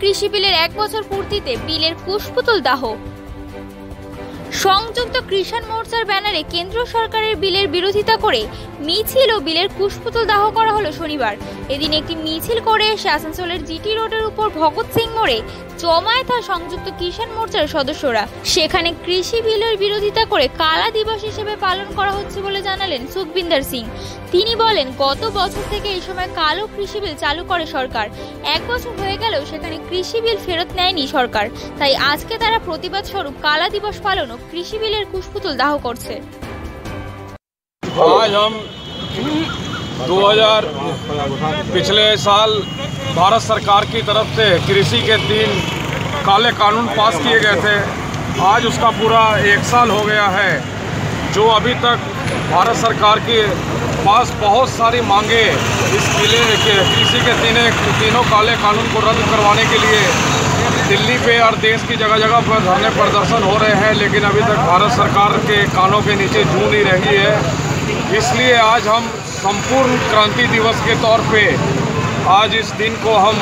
কৃষি বিলের এক বছর পূর্তিতে বিলের কুশপুতুল দাহ। সংযুক্ত কৃষাণ মোর্চার ব্যানারে কেন্দ্র সরকারের বিলের বিরোধিতা করে মিছিল ও বিলের কুশপুতুল দাহ করা হলো শনিবার। এদিন একটি মিছিল করে এসে আসানসোলের জিটি রোডের উপর ভগৎ সিং মোড়ে জমায়েত তা সংযুক্ত কিষাণ মোর্চার সদস্যরা। সেখানে কৃষি বিলের বিরোধিতা করে কালা দিবস হিসেবে পালন করা হচ্ছে বলে জানালেন সুখবিন্দার সিং। তিনি বলেন, গত বছর থেকে এই সময় কালো কৃষি বিল চালু করে সরকার। এক বছর হয়ে গেলেও সেখানে কৃষি বিল ফেরত নেয়নি সরকার। তাই আজকে তারা প্রতিবাদ স্বরূপ কালা দিবস পালন ও কৃষি বিলের কুশপুতুল দাহ করছে। 2000 पिछले साल भारत सरकार की तरफ़ से कृषि के तीन काले कानून पास किए गए थे। आज उसका पूरा एक साल हो गया है। जो अभी तक भारत सरकार के पास बहुत सारी मांगे इस किले के, कृषि के तीन, तीनों काले कानून को रद्द करवाने के लिए दिल्ली पे और देश की जगह जगह पर धरने प्रदर्शन हो रहे हैं, लेकिन अभी तक भारत सरकार के कानों के नीचे जू नहीं रही है। इसलिए आज हम संपूर्ण क्रांति दिवस के तौर पे आज इस दिन को हम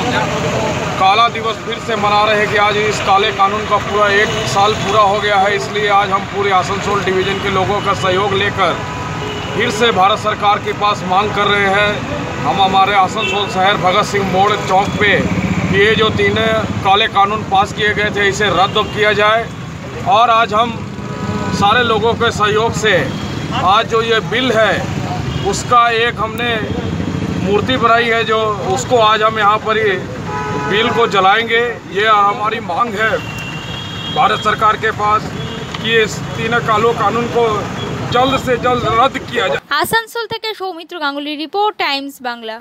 काला दिवस फिर से मना रहे हैं कि आज इस काले कानून का पूरा एक साल पूरा हो गया है, इसलिए आज हम पूरे आसनसोल डिवीज़न के लोगों का सहयोग लेकर फिर से भारत सरकार के पास मांग कर रहे हैं। हम हमारे आसनसोल शहर भगत सिंह मोड़ चौक पे ये जो तीन काले कानून पास किए गए थे, इसे रद्द किया जाए और आज हम सारे लोगों के सहयोग से आज जो ये बिल है उसका एक हमने मूर्ति बनाई है जो उसको आज हम यहाँ पर ये बिल को जलाएंगे ये हमारी मांग है भारत सरकार के पास कि इस तीन कालो कानून को जल्द से जल्द रद्द किया जाए আসানসোল থেকে সৌমিত্র গাঙ্গুলির রিপোর্ট টাইমস বাংলা